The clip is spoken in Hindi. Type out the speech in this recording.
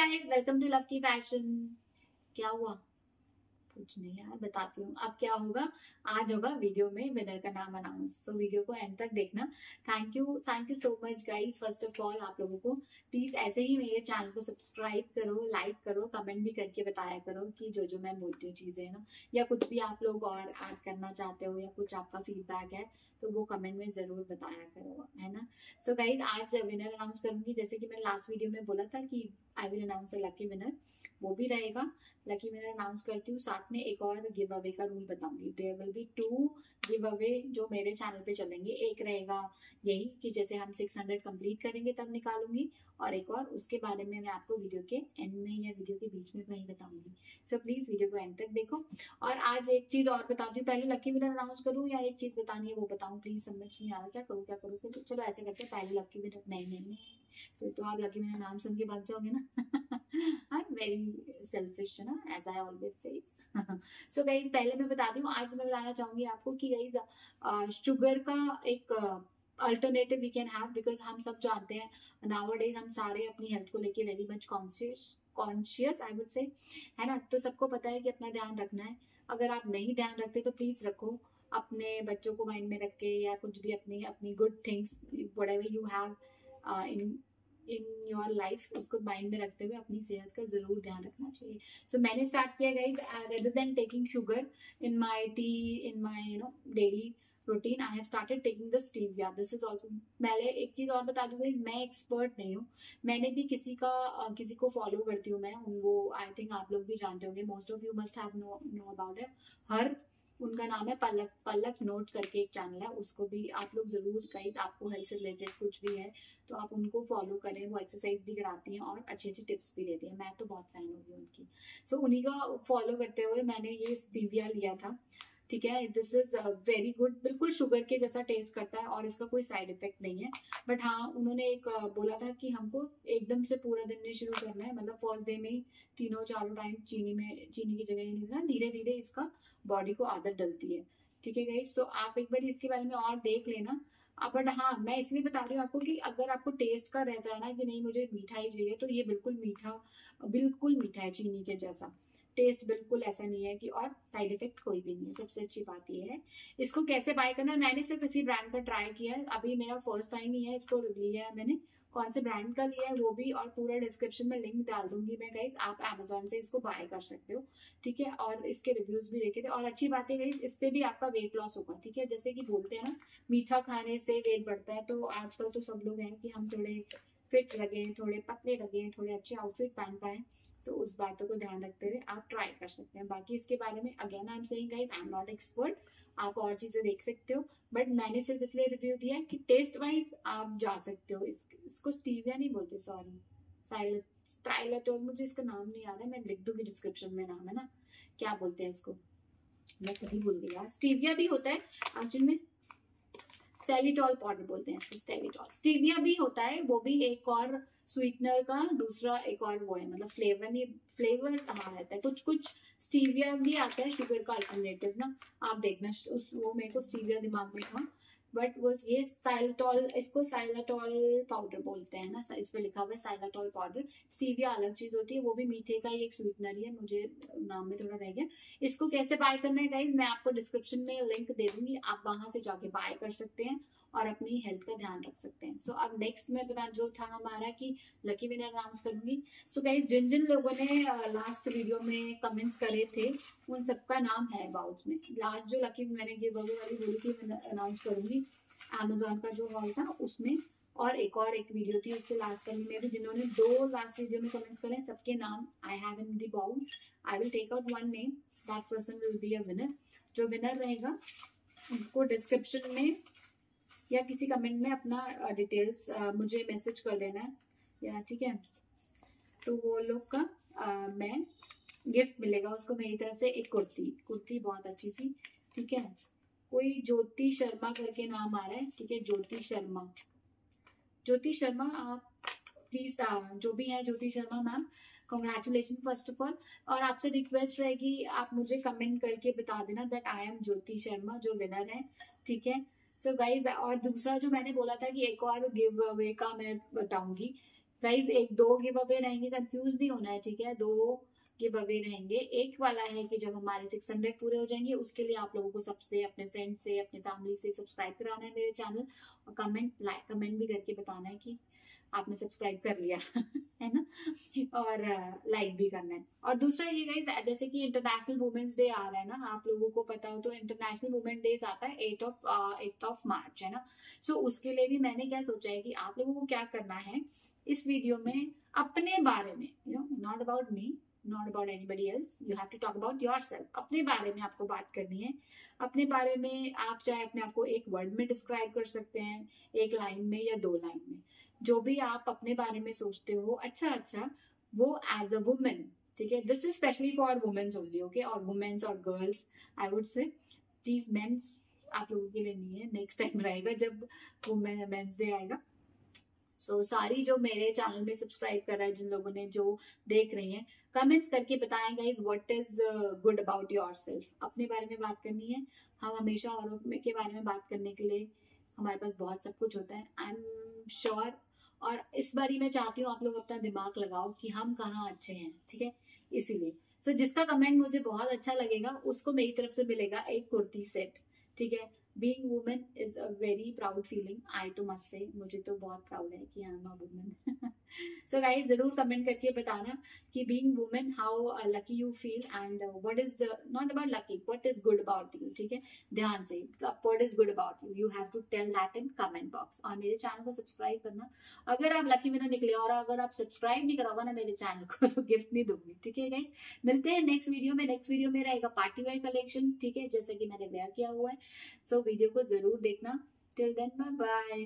गाइस वेलकम टू लव की फ़ैशन क्या हुआ? कुछ नहीं यार बताती हूँ। अब क्या होगा? आज होगा वीडियो में विनर का नाम अनाउंस सो वीडियो को एंड तक देखना। Thank you thank you so much guys first of all आप लोगों को। प्लीज़ ऐसे ही मेरे चैनल को सब्सक्राइब करो लाइक करो कमेंट भी करके बताया करो कि जो जो मैं बोलती हूँ चीज़ें ना? या कुछ भी आप लोग और ऐड करना चाहते हो या कुछ आपका फीडबैक है तो वो कमेंट में ज़रूर बताया करो है ना? सो so, गाइज़ आज विनर अनाउंस करूँगी जैसे कि मैंने लास्ट वीडियो में बोला था कि I will announce lucky winner वो भी रहेगा। लकी विनर अनाउंस करती हूँ, साथ में एक और गिव अवे का रूल बताऊँगी। There will be two giveaway जो मेरे चैनल पे चलेंगे। एक रहेगा यही कि जैसे हम 600 कंप्लीट करेंगे तब निकालूँगी और एक और उसके बारे में मैं आपको वीडियो के एंड में या वीडियो के बीच में कहीं बताऊँगी। सो प्लीज़ वीडियो को एंड तक देखो। और आज एक चीज़ और बताती हूँ। पहले लकी विनर अनाउंस करूँ या एक चीज़ बतानी है वो बताऊँ? प्लीज़ समझ नहीं आ रहा। क्या करूँ क्या करूँ? तो चलो ऐसे करते पहले लकी विनर नहीं नहीं। फिर तो आप लकी विनर नाम सुन के भाग जाओगे ना? आई एम वेरी सेल्फिश है ना as I always say so guys पहले मैं बता दी हूँ, आज मैं बताना चाहूँगी आपको कि गाइज़ शुगर का एक alternative we can have because हम सब जानते हैं नाउ डेज़ हम सारे अपनी हेल्थ को लेके very much conscious conscious I would say है ना? तो सबको पता है कि अपना ध्यान रखना है। अगर आप नहीं ध्यान रखते तो प्लीज़ रखो। अपने बच्चों को माइंड में रख के या कुछ भी अपनी अपनी good things whatever you have in in your life उसको माइंड में रखते हुए अपनी सेहत का ज़रूर ध्यान रखना चाहिए। सो so, मैंने स्टार्ट किया गई rather than taking sugar in my tea in my you know daily protein I have started taking the stevia this is also पहले एक चीज़ और बता दूँगी मैं एक्सपर्ट नहीं हूँ। मैंने भी किसी का uh, किसी को फॉलो करती हूँ मैं वो आई थिंक आप लोग भी जानते होंगे most of you must have know know about it हर उनका नाम है पलक पलक नोट करके एक चैनल है उसको भी आप लोग ज़रूर कहीं आपको हेल्थ से रिलेटेड कुछ भी है तो आप उनको फॉलो करें वो एक्सरसाइज भी कराती हैं और अच्छी अच्छी टिप्स भी देती हैं। मैं तो बहुत फ़ैन होगी उनकी। सो so, उन्हीं का फॉलो करते हुए मैंने ये दिव्या लिया था। ठीक है दिस इज़ वेरी गुड बिल्कुल शुगर के जैसा टेस्ट करता है और इसका कोई साइड इफ़ेक्ट नहीं है। बट हाँ उन्होंने एक बोला था कि हमको एकदम से पूरा दिन नहीं शुरू करना है। मतलब फ़र्स्ट डे में ही तीनों चारों टाइम चीनी में, चीनी की जगह नहीं देना धीरे धीरे इसका बॉडी को आदत डलती है। ठीक है गई सो आप एक बार इसके बारे में और देख लेना। बट हाँ मैं इसलिए बता रही हूँ आपको कि अगर आपको टेस्ट का रहता है ना कि नहीं, मुझे मीठा ही चाहिए तो ये बिल्कुल मीठा बिल्कुल मीठा है चीनी के जैसा। टेस्ट बिल्कुल ऐसा नहीं है कि, और साइड इफ़ेक्ट कोई भी नहीं है, सबसे अच्छी बात ये है। इसको कैसे बाय करना मैंने सिर्फ़ इसी ब्रांड का ट्राई किया है। अभी मेरा फ़र्स्ट टाइम ही है, इसको लिया है मैंने। कौन से ब्रांड का लिया है वो भी, और पूरा डिस्क्रिप्शन में लिंक डाल दूँगी मैं गाइज़ आप अमेजोन से इसको बाय कर सकते हो, ठीक है? और इसके रिव्यूज़ भी देखे थे। और अच्छी बात है गाइज़ इससे भी आपका वेट लॉस होगा, ठीक है? जैसे कि बोलते हैं ना, मीठा खाने से वेट बढ़ता है तो आजकल तो सब लोग हैं कि हम थोड़े फिट लगे थोड़े पतले लगे थोड़े अच्छे आउटफिट पहन पाए। तो उस बातों को ध्यान रखते हुए आप ट्राई कर सकते हैं। बाकी इसके बारे में again I am saying guys I am not expert आप और चीज़ें देख सकते हो बट मैंने सिर्फ़ इसलिए रिव्यू दिया है कि टेस्ट वाइज आप जा सकते हो। इस, इसको स्टीविया नहीं बोलते सॉरी साइलत और मुझे इसका नाम नहीं आ रहा है मैं लिख दूँगी डिस्क्रिप्शन में नाम है ना? क्या बोलते हैं इसको? मैं कभी भूल गई यार। स्टीविया भी होता है एक्चुअल में सेलिटॉल पाउडर बोलते हैं इसको स्टेलिटॉल स्टीविया भी होता है, वो भी एक और स्वीटनर का, दूसरा एक और वो है मतलब फ्लेवर नहीं फ्लेवर हाँ रहता है? कुछ कुछ स्टीविया भी आता है शुगर का अल्टरनेटिव ना। आप देखना, उस, वो मेरे को स्टीविया दिमाग में था। बट वो ये साइलाटॉल इसको साइलाटॉल पाउडर बोलते हैं ना इस पे लिखा हुआ है साइलाटॉल पाउडर स्टीविया अलग चीज़ होती है वो भी मीठे का ही एक स्वीटनर ही है मुझे नाम में थोड़ा रह गया। इसको कैसे बाय करना है गाइज़ मैं आपको डिस्क्रिप्शन में लिंक दे दूँगी आप वहाँ से जाके बाय कर सकते हैं और अपनी हेल्थ का ध्यान रख सकते हैं। सो so, अब नेक्स्ट में बता जो था हमारा कि लकी विनर अनाउंस करूँगी। सो so, जिन जिन लोगों ने लास्ट वीडियो में कमेंट्स करे थे उन सबका नाम है अबाउट में। लास्ट जो लकी मैंने गिव अवे वाली बोली थी अनाउंस करूँगी। अमेजोन का जो हॉल था उसमें और एक और एक वीडियो थी उससे लास्ट टाइम में भी जिन्होंने दो लास्ट वीडियो में कमेंट्स करे सबके नाम I have in the bowl I will take out one name that person will be a winner जो विनर रहेगा उसको डिस्क्रिप्शन में या किसी कमेंट में अपना डिटेल्स मुझे मैसेज कर देना है। या ठीक है? तो वो लोग का आ, मैं गिफ्ट मिलेगा उसको मेरी तरफ़ से एक कुर्ती। कुर्ती बहुत अच्छी सी ठीक है? कोई ज्योति शर्मा करके नाम आ रहा है, ठीक है? ज्योति शर्मा। ज्योति शर्मा, आप प्लीज़ जो भी है Jyoti Sharma ma'am congratulation first of all और आपसे रिक्वेस्ट रहेगी आप मुझे कमेंट करके बता देना that I am Jyoti Sharma, जो विनर है, ठीक है? सो so गाइज़ और दूसरा जो मैंने बोला था कि एक और गिव अवे का मैं बताऊँगी। गाइज़ एक दो गिव अवे रहेंगे कंफ्यूज नहीं होना है, ठीक है? दो गिव अवे रहेंगे। एक वाला है कि जब हमारे 600 पूरे हो जाएँगे, उसके लिए आप लोगों को सबसे, अपने फ्रेंड से, अपने फैमिली से सब्सक्राइब कराना है मेरे चैनल और कमेंट लाइक कमेंट भी करके बताना है कि आपने सब्सक्राइब कर लिया, है ना? और लाइक भी करना है। और दूसरा ये गाइज़ जैसे कि इंटरनेशनल वुमेन्स डे आ रहा है ना, आप लोगों को पता हो तो इंटरनेशनल वुमेन डेज़ आता है eight of eight of March है ना? सो उसके लिए भी मैंने क्या सोचा है कि आप लोगों को क्या करना है, इस वीडियो में, अपने बारे में you know not about me not about anybody else you have to talk about yourself अपने बारे में आपको बात करनी है। अपने बारे में आप चाहे अपने आप को एक वर्ड में डिस्क्राइब कर सकते हैं, एक लाइन में या दो लाइन में। जो भी आप अपने बारे में सोचते हो अच्छा अच्छा वो एज अ वुमेन ठीक है? This is specially for womens only okay और वुमेन्स और girls I would say please mens आप लोगों के लिए नहीं है। नेक्स्ट टाइम रहेगा जब मेन्स डे आएगा। सो so, सारी जो मेरे चैनल में सब्सक्राइब कर रहा है जिन लोगों ने जो देख रही हैं कमेंट्स करके बताएँ guys what is good about yourself अपने बारे में बात करनी है। हम हमेशा औरों के बारे में बात करने के लिए हमारे पास बहुत सब कुछ होता है। आई एम श्योर और इस बारी मैं चाहती हूँ आप लोग अपना दिमाग लगाओ कि हम कहाँ अच्छे हैं ठीक है? इसीलिए। सो so, जिसका कमेंट मुझे बहुत अच्छा लगेगा उसको मेरी तरफ़ से मिलेगा एक कुर्ती सेट ठीक है? Being women is a very proud feeling I तो मस्त से मुझे तो बहुत प्राउड है कि I am a women so guys ज़रूर कमेंट करके बताना कि being women how lucky you feel and what is the not about lucky what is good about you ठीक है? ध्यान से what is good about you you have to tell that in comment box और मेरे चैनल को सब्सक्राइब करना। अगर आप लकी ना निकले और अगर आप सब्सक्राइब नहीं कराओगे ना मेरे चैनल को तो गिफ्ट नहीं दूँगी ठीक है गाइस मिलते हैं नेक्स्ट वीडियो में। नेक्स्ट वीडियो में रहेगा पार्टी वेयर कलेक्शन ठीक है? जैसे कि मैंने वेयर किया हुआ है। सो so, वीडियो को ज़रूर देखना। Till then bye bye